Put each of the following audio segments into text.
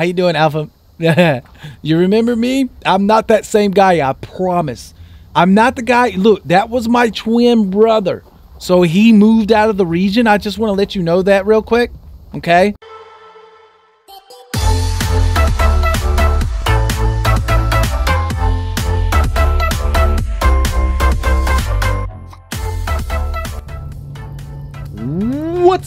How you doing, Alpha? you remember me? I'm not that same guy, I promise. I'm not the guy. Look, that was my twin brother. So he moved out of the region. I just want to let you know that real quick. Okay?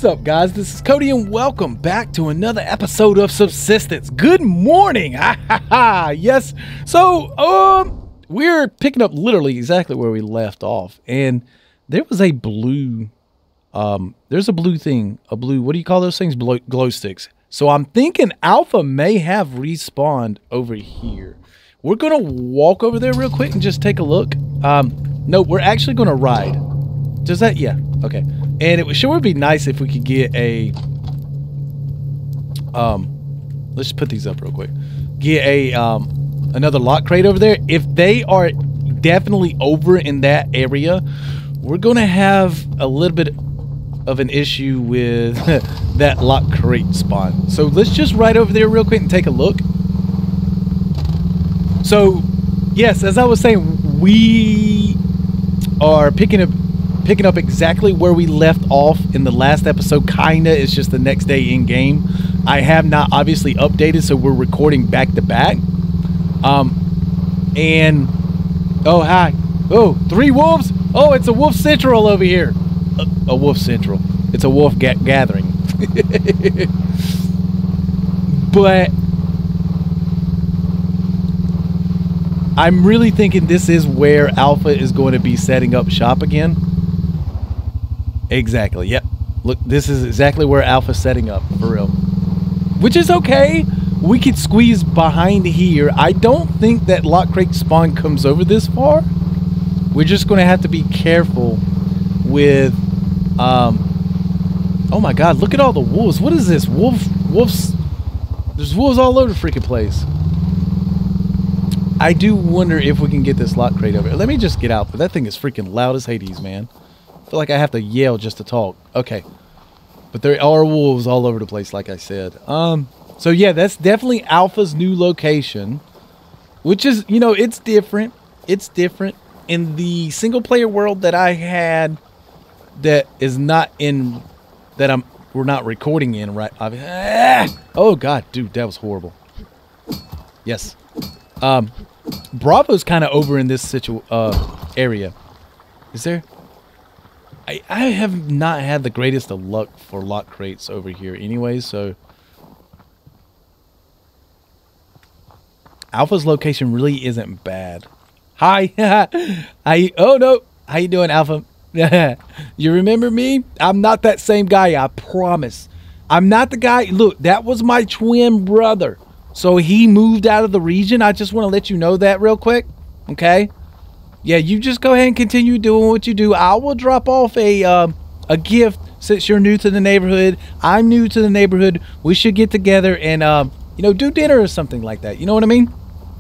What's up, guys? This is Cody, and welcome back to another episode of Subsistence. Good morning. Yes. So, um, we're picking up literally exactly where we left off, and there was a blue, um, there's a blue thing, a blue. What do you call those things? Glow, glow sticks. So I'm thinking Alpha may have respawned over here. We're gonna walk over there real quick and just take a look. Um, no, we're actually gonna ride. Does that? Yeah. Okay. And it sure would be nice if we could get a. Um, let's just put these up real quick. Get a um another lock crate over there. If they are definitely over in that area, we're gonna have a little bit of an issue with that lock crate spawn. So let's just ride over there real quick and take a look. So, yes, as I was saying, we are picking up picking up exactly where we left off in the last episode. Kinda, it's just the next day in game. I have not obviously updated, so we're recording back to back. Um, and oh hi, oh three wolves. Oh, it's a wolf central over here. A, a wolf central. It's a wolf ga gathering. but I'm really thinking this is where Alpha is going to be setting up shop again. Exactly. Yep. Look, this is exactly where Alpha's setting up for real. Which is okay. We could squeeze behind here. I don't think that lock crate spawn comes over this far. We're just going to have to be careful with um Oh my god, look at all the wolves. What is this? Wolf wolves There's wolves all over the freaking place. I do wonder if we can get this lock crate over. Let me just get out. But that thing is freaking loud as Hades, man. I feel like I have to yell just to talk. Okay. But there are wolves all over the place, like I said. Um, so yeah, that's definitely Alpha's new location. Which is, you know, it's different. It's different. In the single player world that I had that is not in that I'm we're not recording in right ah! oh god dude that was horrible yes um bravo's kind of over in this situ uh area is there I, I have not had the greatest of luck for lock crates over here anyway, so... Alpha's location really isn't bad. Hi! Hi! Oh, no! How you doing, Alpha? you remember me? I'm not that same guy, I promise. I'm not the guy... Look, that was my twin brother. So he moved out of the region. I just want to let you know that real quick. Okay? Yeah, you just go ahead and continue doing what you do. I will drop off a uh, a gift since you're new to the neighborhood. I'm new to the neighborhood. We should get together and uh, you know do dinner or something like that. You know what I mean?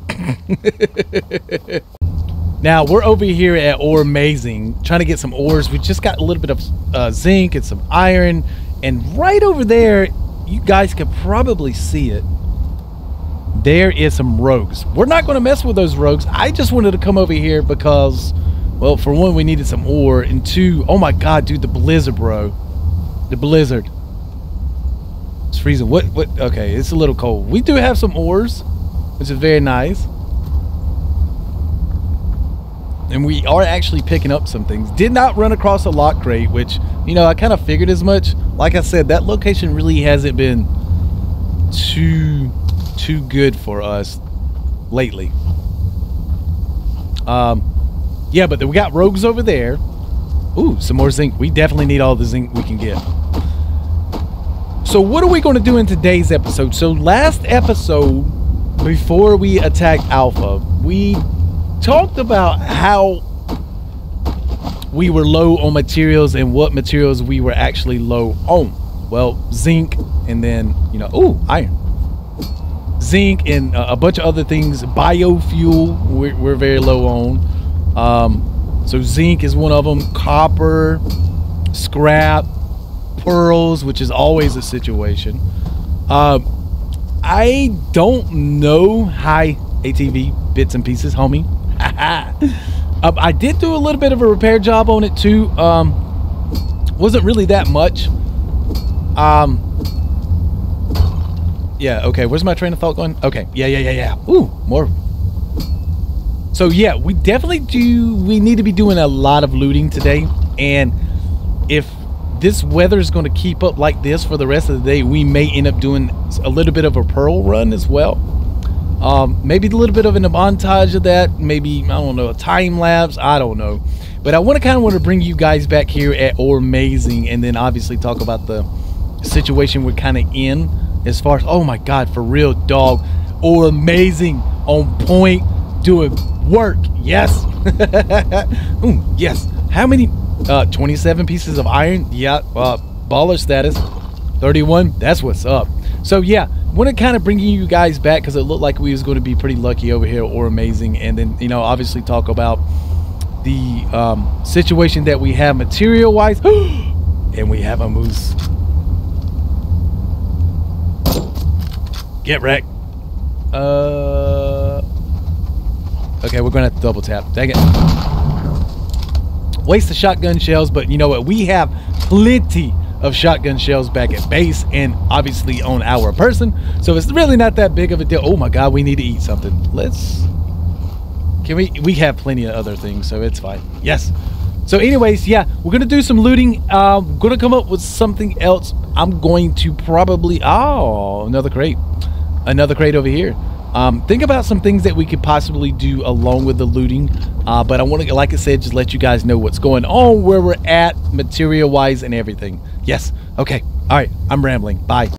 now we're over here at Ore Amazing trying to get some ores. We just got a little bit of uh, zinc and some iron, and right over there, you guys can probably see it there is some rogues. We're not going to mess with those rogues. I just wanted to come over here because, well, for one, we needed some ore, and two, oh my god, dude, the blizzard, bro. The blizzard. It's freezing. What, what, okay, it's a little cold. We do have some ores, which is very nice. And we are actually picking up some things. Did not run across a lock crate, which, you know, I kind of figured as much. Like I said, that location really hasn't been too too good for us lately. Um, yeah, but we got rogues over there. Ooh, some more zinc. We definitely need all the zinc we can get. So what are we going to do in today's episode? So last episode, before we attacked Alpha, we talked about how we were low on materials and what materials we were actually low on. Well, zinc and then, you know, ooh, iron zinc and a bunch of other things. Biofuel, we're, we're very low on. Um, so zinc is one of them. Copper, scrap, pearls, which is always a situation. Uh, I don't know. Hi, ATV bits and pieces, homie. um, I did do a little bit of a repair job on it too. Um, wasn't really that much. Um, yeah, okay. Where's my train of thought going? Okay, yeah, yeah, yeah, yeah. Ooh, more. So yeah, we definitely do. We need to be doing a lot of looting today, and if this weather is going to keep up like this for the rest of the day, we may end up doing a little bit of a pearl run as well. Um, maybe a little bit of a montage of that. Maybe I don't know a time lapse. I don't know, but I want to kind of want to bring you guys back here at Or Amazing, and then obviously talk about the situation we're kind of in as far as oh my god for real dog or amazing on point doing work yes. Ooh, yes. How many uh 27 pieces of iron? Yeah uh baller status. 31 that's what's up. So yeah want to kind of bring you guys back because it looked like we was going to be pretty lucky over here or amazing and then you know obviously talk about the um, situation that we have material wise and we have a moose Get wrecked. Uh. Okay, we're gonna have to double tap. Dang it. Waste the shotgun shells, but you know what? We have plenty of shotgun shells back at base and obviously on our person. So it's really not that big of a deal. Oh my god, we need to eat something. Let's Can we we have plenty of other things, so it's fine. Yes. So anyways, yeah, we're gonna do some looting. Uh, gonna come up with something else. I'm going to probably oh another crate another crate over here. Um, think about some things that we could possibly do along with the looting. Uh, but I want to, like I said, just let you guys know what's going on, where we're at, material-wise, and everything. Yes. Okay. All right. I'm rambling. Bye.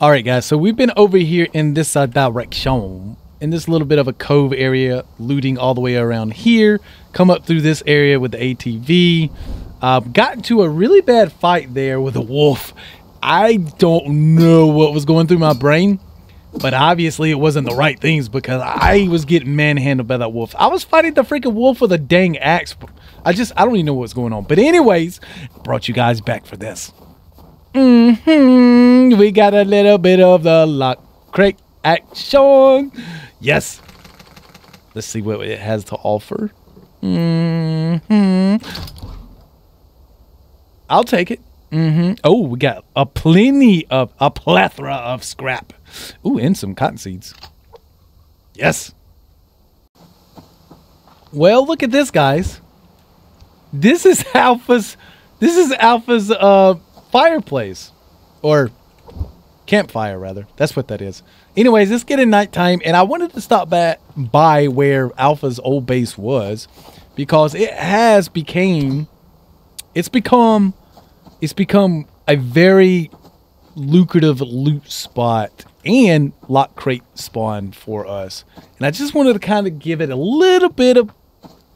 All right, guys. So we've been over here in this uh, direction, in this little bit of a cove area, looting all the way around here. Come up through this area with the ATV. Uh, got into a really bad fight there with a wolf. I don't know what was going through my brain but obviously, it wasn't the right things because I was getting manhandled by that wolf. I was fighting the freaking wolf with a dang axe. I just, I don't even know what's going on. But anyways, brought you guys back for this. Mm-hmm. We got a little bit of the lock crate action. Yes. Let's see what it has to offer. Mm-hmm. I'll take it. Mm-hmm. Oh, we got a plenty of a plethora of scrap. Ooh, and some cotton seeds. Yes. Well, look at this, guys. This is Alpha's. This is Alpha's uh fireplace, or campfire rather. That's what that is. Anyways, it's getting nighttime, and I wanted to stop back by where Alpha's old base was, because it has became. It's become it's become a very lucrative loot spot and lock crate spawn for us. And I just wanted to kind of give it a little bit of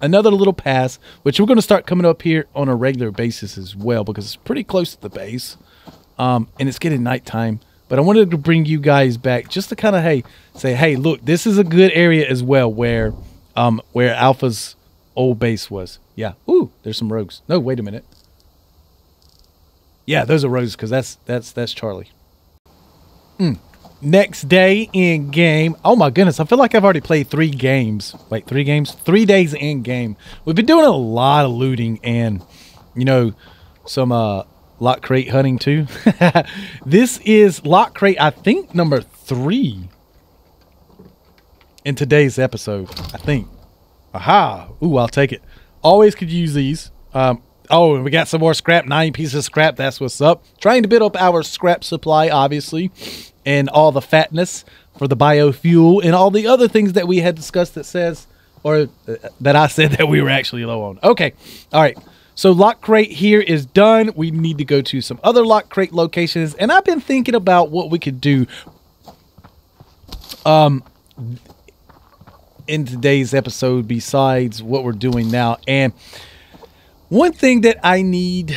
another little pass, which we're going to start coming up here on a regular basis as well because it's pretty close to the base. Um, and it's getting nighttime. But I wanted to bring you guys back just to kind of, hey, say, hey, look, this is a good area as well where um, where Alpha's old base was. Yeah. Ooh, there's some rogues. No, wait a minute. Yeah, those are rogues because that's that's that's Charlie. Mm. Next day in game. Oh my goodness, I feel like I've already played three games. Wait, three games? Three days in game. We've been doing a lot of looting and you know some uh lock crate hunting too. this is lock crate, I think number three in today's episode. I think. Aha! Ooh, I'll take it. Always could use these. Um, Oh, and we got some more scrap. Nine pieces of scrap. That's what's up. Trying to build up our scrap supply, obviously, and all the fatness for the biofuel and all the other things that we had discussed that says, or uh, that I said that we were actually low on. Okay. All right. So lock crate here is done. We need to go to some other lock crate locations. And I've been thinking about what we could do um, in today's episode besides what we're doing now. And one thing that I need,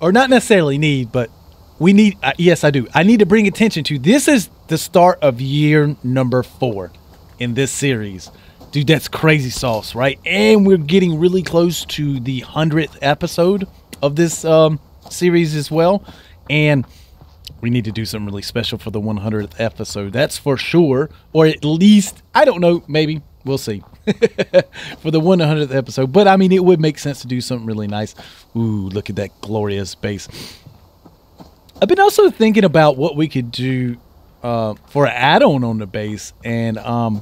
or not necessarily need, but we need, uh, yes, I do. I need to bring attention to this is the start of year number four in this series. Dude, that's crazy sauce, right? And we're getting really close to the 100th episode of this um, series as well. And we need to do something really special for the 100th episode. That's for sure. Or at least, I don't know, maybe. We'll see. for the 100th episode. But I mean, it would make sense to do something really nice. Ooh, look at that glorious base. I've been also thinking about what we could do uh, for an add-on on the base. And, um,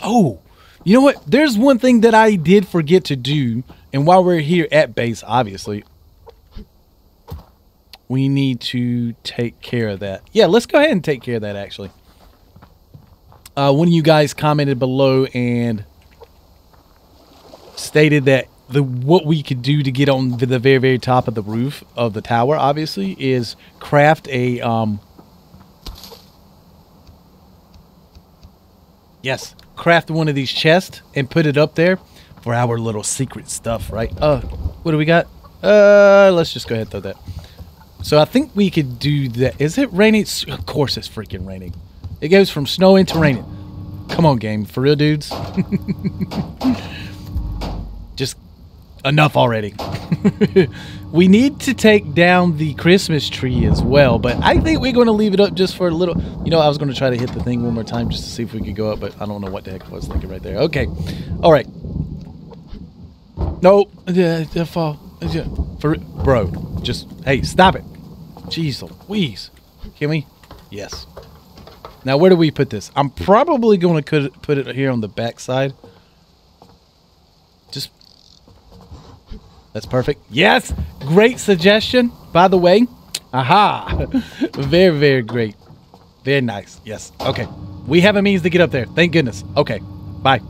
oh, you know what? There's one thing that I did forget to do. And while we're here at base, obviously, we need to take care of that. Yeah, let's go ahead and take care of that, actually. Uh, one of you guys commented below and stated that the what we could do to get on the, the very, very top of the roof of the tower, obviously, is craft a... Um, yes, craft one of these chests and put it up there for our little secret stuff, right? Uh, what do we got? Uh, let's just go ahead and throw that. So I think we could do that. Is it raining? Of course it's freaking raining. It goes from snowing to raining. Come on, game. For real, dudes. Enough already. we need to take down the Christmas tree as well, but I think we're going to leave it up just for a little. You know, I was going to try to hit the thing one more time just to see if we could go up, but I don't know what the heck I was thinking right there. Okay. All right. No. Yeah, fall. For, bro, just, hey, stop it. Jeez Louise. Can we? Yes. Now, where do we put this? I'm probably going to put it here on the back side. Just... That's perfect. Yes! Great suggestion, by the way. Aha! very, very great. Very nice. Yes. Okay. We have a means to get up there. Thank goodness. Okay. Bye.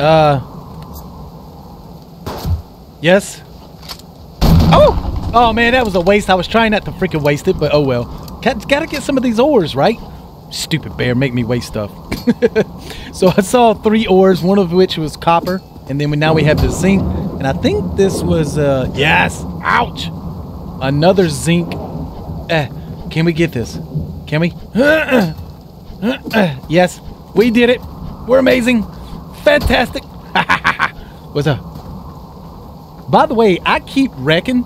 Uh... Yes? Oh! Oh, man, that was a waste. I was trying not to freaking waste it, but oh well. Got, gotta get some of these ores, right? Stupid bear, make me waste stuff. so I saw three ores, one of which was copper, and then we, now we have the zinc. And I think this was, uh, yes! Ouch! Another zinc. Eh, can we get this? Can we? yes, we did it. We're amazing. Fantastic. What's up? By the way, I keep wrecking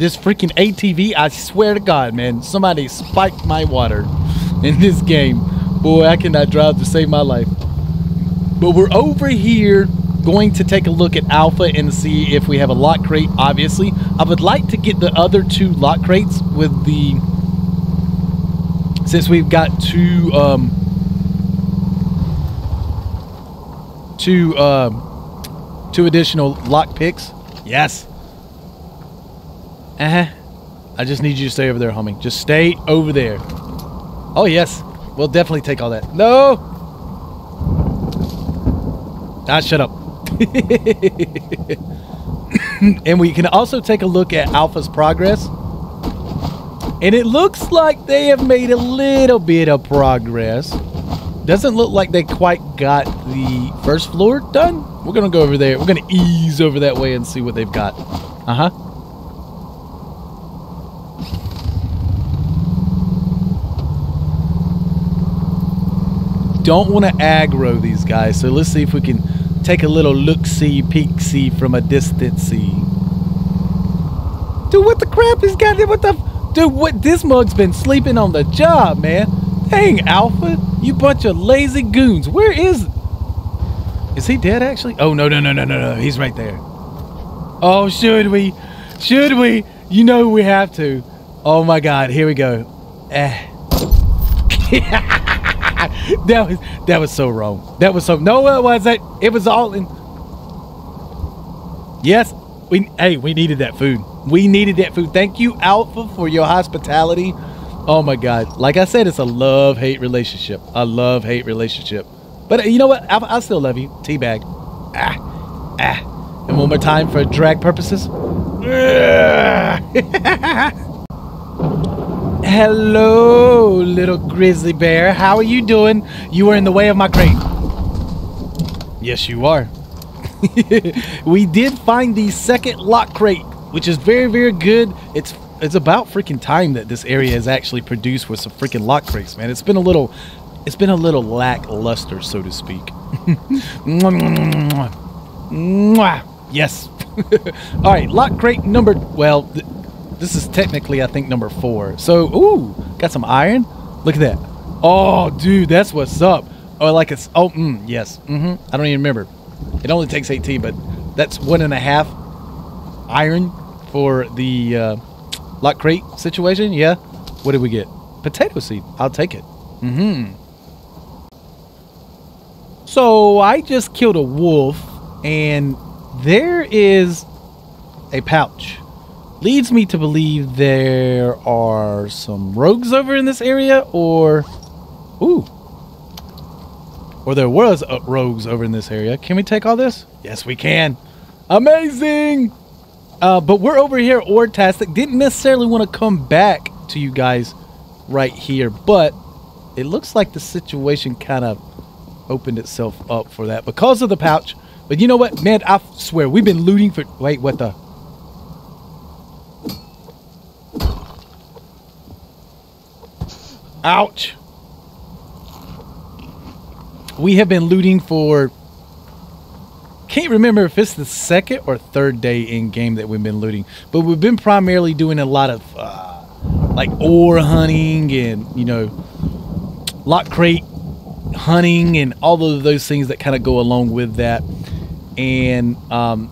this freaking ATV. I swear to God, man, somebody spiked my water in this game. Boy, I cannot drive to save my life. But we're over here going to take a look at Alpha and see if we have a lock crate, obviously. I would like to get the other two lock crates with the... Since we've got two, um... Two, um... Two additional lock picks. Yes. Uh-huh. I just need you to stay over there, homie. Just stay over there. Oh, yes. We'll definitely take all that. No! Ah, shut up. and we can also take a look at Alpha's progress. And it looks like they have made a little bit of progress. Doesn't look like they quite got the first floor done. We're going to go over there. We're going to ease over that way and see what they've got. Uh-huh. Don't want to aggro these guys, so let's see if we can take a little look-see, peek-see from a distance-see. Dude, what the crap is got What the... Dude, what... This mug's been sleeping on the job, man. Dang, Alpha. You bunch of lazy goons. Where is... Is he dead, actually? Oh, no, no, no, no, no, no. He's right there. Oh, should we? Should we? You know we have to. Oh, my God. Here we go. Eh. that was that was so wrong. That was so no it wasn't. It was all in Yes, we hey, we needed that food. We needed that food. Thank you, Alpha, for your hospitality. Oh my god. Like I said, it's a love-hate relationship. A love-hate relationship. But you know what? I, I still love you. Teabag. Ah. Ah. And one more time for drag purposes. Hello, little grizzly bear. How are you doing? You are in the way of my crate. Yes, you are. we did find the second lock crate, which is very, very good. It's it's about freaking time that this area is actually produced with some freaking lock crates, man. It's been a little it's been a little lackluster, so to speak. yes. All right, lock crate number. Well, this is technically, I think, number four. So, ooh, got some iron. Look at that. Oh, dude, that's what's up. Oh, like it's. Oh, mm, yes. Mm-hmm. I don't even remember. It only takes 18, but that's one and a half iron for the uh, lock crate situation. Yeah. What did we get? Potato seed. I'll take it. Mm-hmm. So I just killed a wolf, and there is a pouch. Leads me to believe there are some rogues over in this area, or ooh, or there was uh, rogues over in this area. Can we take all this? Yes, we can. Amazing. Uh, but we're over here, or Ortastic. Didn't necessarily want to come back to you guys right here, but it looks like the situation kind of opened itself up for that because of the pouch. But you know what, man? I swear we've been looting for. Wait, what the? Ouch. We have been looting for. Can't remember if it's the second or third day in game that we've been looting, but we've been primarily doing a lot of uh, like ore hunting and you know lock crate hunting and all of those things that kind of go along with that and um,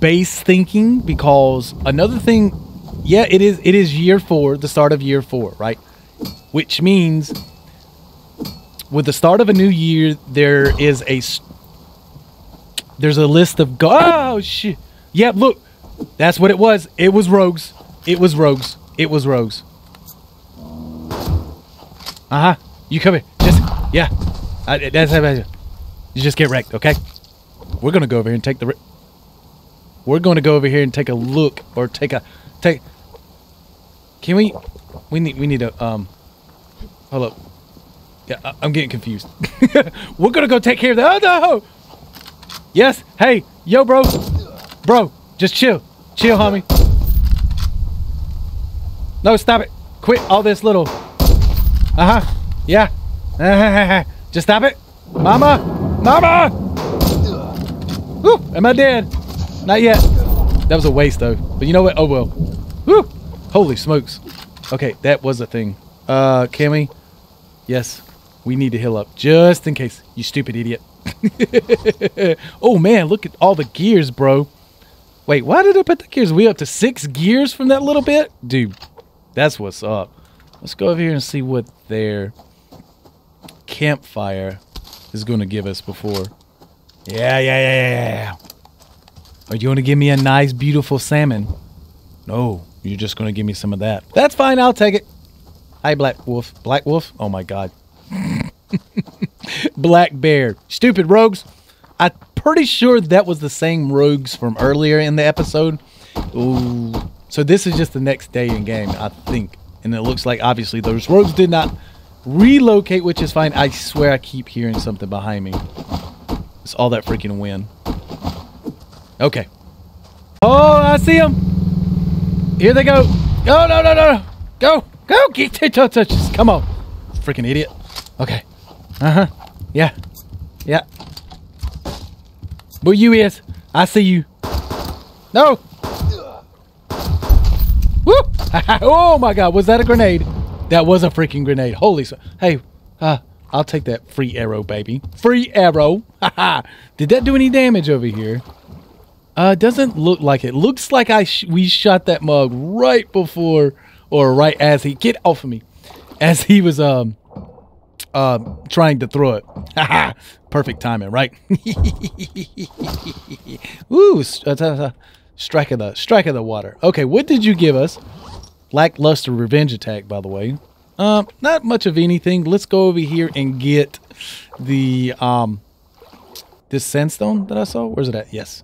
base thinking because another thing yeah it is it is year four the start of year four right? Which means with the start of a new year there is a there's a list of go oh shit. Yeah look that's what it was. It was rogues. It was rogues. It was rogues. Uh-huh. You come here. Just, yeah. Uh, that's You just get wrecked, okay? We're to go over here and take the... We're going to go over here and take a look or take a... Take... Can we... We need, we need to, um... Hold up. Yeah, I'm getting confused. We're to go take care of that. Oh, no! Yes. Hey. Yo, bro. Bro, just chill. Chill, homie. No, stop it. Quit all this little... Uh-huh. Yeah. Just stop it. Mama! Mama! Woo! Am I dead? Not yet. That was a waste, though. But you know what? Oh, well. Woo! Holy smokes. Okay, that was a thing. Uh, Cammy? Yes. We need to heal up. Just in case. You stupid idiot. oh, man. Look at all the gears, bro. Wait, why did I put the gears? We up to six gears from that little bit? Dude, that's what's up. Let's go over here and see what they're campfire is going to give us before. Yeah, yeah, yeah, yeah. Are you going to give me a nice, beautiful salmon? No, you're just going to give me some of that. That's fine. I'll take it. Hi, Black Wolf. Black Wolf? Oh, my God. Black Bear. Stupid rogues. I'm pretty sure that was the same rogues from earlier in the episode. Ooh. So this is just the next day in game, I think. And it looks like, obviously, those rogues did not relocate, which is fine. I swear I keep hearing something behind me. It's all that freaking wind. Okay. Oh, I see them. Here they go. Go, no, no, no, no. Go, go. Get to touches. Come on. Freaking idiot. Okay. Uh-huh. Yeah. Yeah. But you is. I see you. No. Woo! oh my god, was that a grenade? That was a freaking grenade. Holy so Hey, uh, I'll take that free arrow, baby. Free arrow. Did that do any damage over here? Uh, doesn't look like it. Looks like I sh we shot that mug right before or right as he get off of me, as he was um uh trying to throw it. Perfect timing, right? Ooh, uh, strike of the strike of the water. Okay, what did you give us? Lackluster revenge attack, by the way. Um, not much of anything. Let's go over here and get the um this sandstone that I saw. Where's it at? Yes.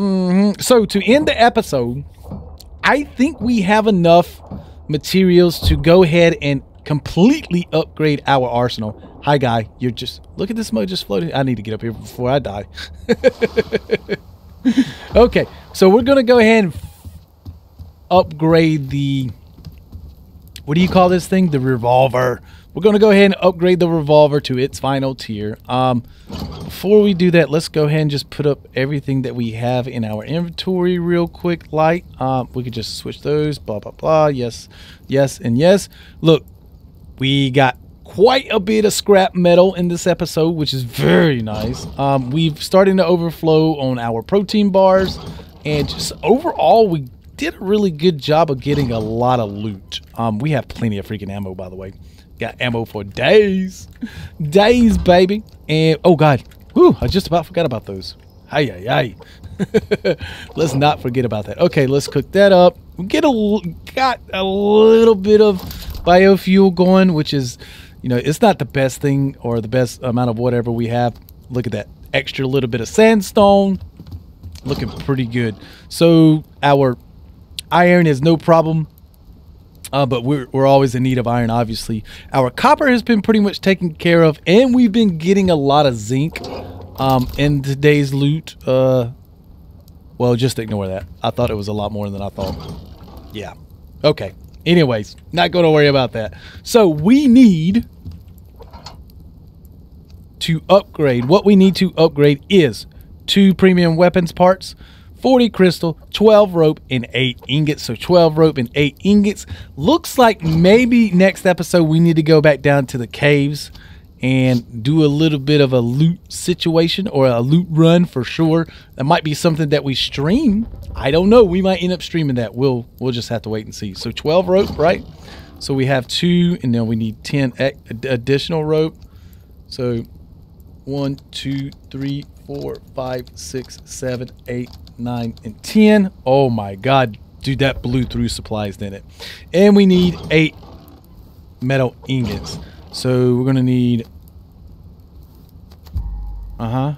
Mm -hmm. So to end the episode, I think we have enough materials to go ahead and completely upgrade our arsenal. Hi, guy. You're just look at this mug just floating. I need to get up here before I die. okay, so we're gonna go ahead and upgrade the what do you call this thing? The revolver. We're going to go ahead and upgrade the revolver to its final tier. Um, before we do that, let's go ahead and just put up everything that we have in our inventory real quick. Light, um, we could just switch those. Blah blah blah. Yes, yes, and yes. Look, we got quite a bit of scrap metal in this episode, which is very nice. Um, we've starting to overflow on our protein bars, and just overall, we did a really good job of getting a lot of loot. Um, we have plenty of freaking ammo, by the way. Got ammo for days, days, baby. And oh god, whew, I just about forgot about those. Hi, hi, hi. let's not forget about that. Okay, let's cook that up. We get a got a little bit of biofuel going, which is you know, it's not the best thing or the best amount of whatever we have. Look at that extra little bit of sandstone. Looking pretty good. So our iron is no problem. Uh, but we're, we're always in need of iron, obviously. Our copper has been pretty much taken care of, and we've been getting a lot of zinc um, in today's loot. Uh, well, just ignore that. I thought it was a lot more than I thought. Yeah. Okay. Anyways, not going to worry about that. So we need to upgrade. What we need to upgrade is two premium weapons parts, 40 crystal, 12 rope, and 8 ingots. So 12 rope and 8 ingots. Looks like maybe next episode we need to go back down to the caves and do a little bit of a loot situation or a loot run for sure. That might be something that we stream. I don't know. We might end up streaming that. We'll we'll just have to wait and see. So 12 rope, right? So we have two, and then we need 10 additional rope. So one, two, three, four, five, six, seven, eight, nine, and 10. Oh my God, dude, that blew through supplies, didn't it? And we need eight metal ingots. So we're gonna need. Uh huh.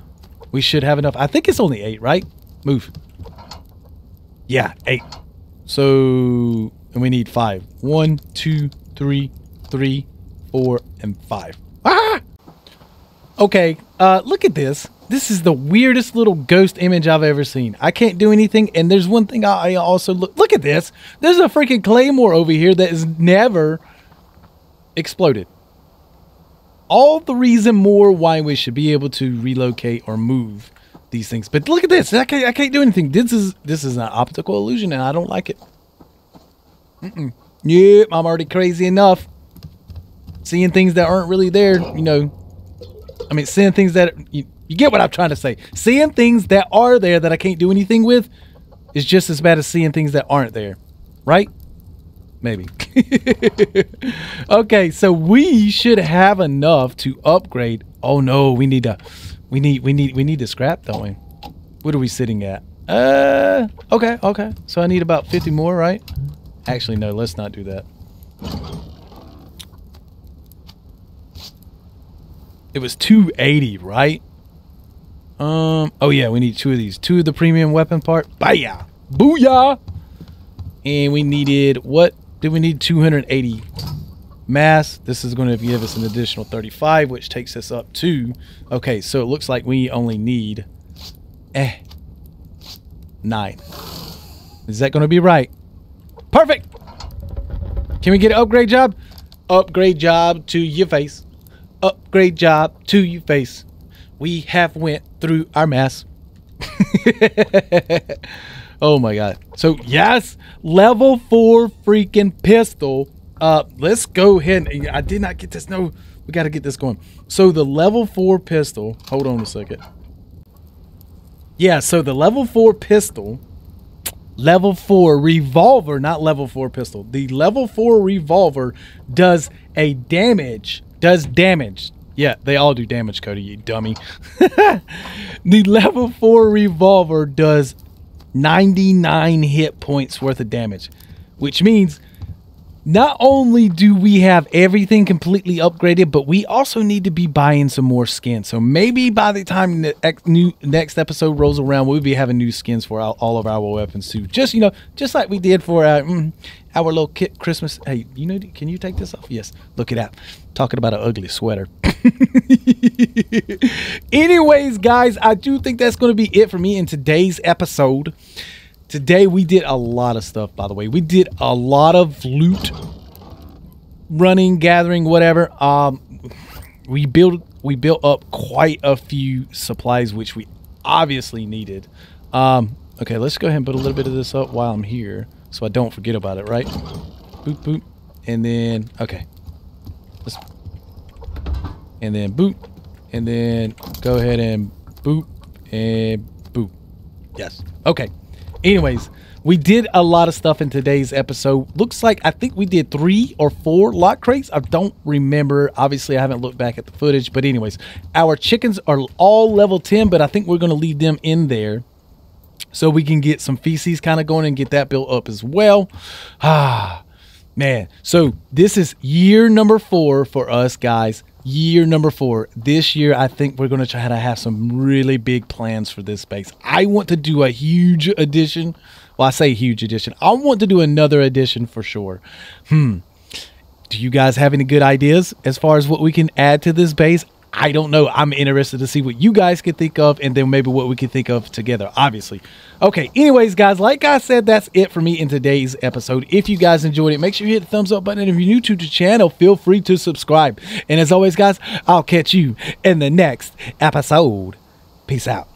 We should have enough. I think it's only eight, right? Move. Yeah, eight. So and we need five. One, two, three, three, four, and five. Ah! Okay, uh, look at this. This is the weirdest little ghost image I've ever seen. I can't do anything, and there's one thing I also look. Look at this. There's a freaking claymore over here that has never exploded all the reason more why we should be able to relocate or move these things. But look at this. I can't, I can't do anything. This is this is an optical illusion, and I don't like it. Mm -mm. Yep, I'm already crazy enough. Seeing things that aren't really there, you know. I mean, seeing things that you, you get what I'm trying to say. Seeing things that are there that I can't do anything with is just as bad as seeing things that aren't there, right? maybe. okay, so we should have enough to upgrade. Oh no, we need to we need we need we need to scrap, don't we? What are we sitting at? Uh okay, okay. So I need about 50 more, right? Actually no, let's not do that. It was 280, right? Um oh yeah, we need two of these. Two of the premium weapon part. Baya! Booyah! And we needed what? Then we need 280 mass. This is going to give us an additional 35, which takes us up to... Okay, so it looks like we only need... Eh. Nine. Is that going to be right? Perfect! Can we get an upgrade job? Upgrade job to your face. Upgrade job to your face. We have went through our mass. Oh my god. So yes, level four freaking pistol. Uh, let's go ahead. And, I did not get this. No, we got to get this going. So the level four pistol. Hold on a second. Yeah. So the level four pistol. Level four revolver, not level four pistol. The level four revolver does a damage. Does damage. Yeah, they all do damage, Cody, you dummy. the level 4 revolver does 99 hit points worth of damage, which means not only do we have everything completely upgraded, but we also need to be buying some more skins. So maybe by the time the new next episode rolls around, we'll be having new skins for all of our weapons too. Just you know, just like we did for our mm, our little kit Christmas. Hey, you know, can you take this off? Yes, look it up. Talking about an ugly sweater. Anyways, guys, I do think that's going to be it for me in today's episode. Today we did a lot of stuff, by the way. We did a lot of loot running, gathering, whatever. Um, we built we built up quite a few supplies, which we obviously needed. Um, okay, let's go ahead and put a little bit of this up while I'm here so I don't forget about it, right? Boop, boop. And then, okay. Let's, and then boop. And then go ahead and boop and boop. Yes. Okay. Anyways, we did a lot of stuff in today's episode. Looks like I think we did three or four lock crates. I don't remember. Obviously, I haven't looked back at the footage. But anyways, our chickens are all level 10, but I think we're going to leave them in there so we can get some feces kind of going and get that built up as well. Ah, man. So this is year number four for us guys. Year number four. This year, I think we're going to try to have some really big plans for this space. I want to do a huge addition. Well, I say huge addition. I want to do another addition for sure. Hmm. Do you guys have any good ideas as far as what we can add to this base? I don't know. I'm interested to see what you guys can think of and then maybe what we can think of together, obviously. Okay, anyways, guys, like I said, that's it for me in today's episode. If you guys enjoyed it, make sure you hit the thumbs up button. And if you're new to the channel, feel free to subscribe. And as always, guys, I'll catch you in the next episode. Peace out.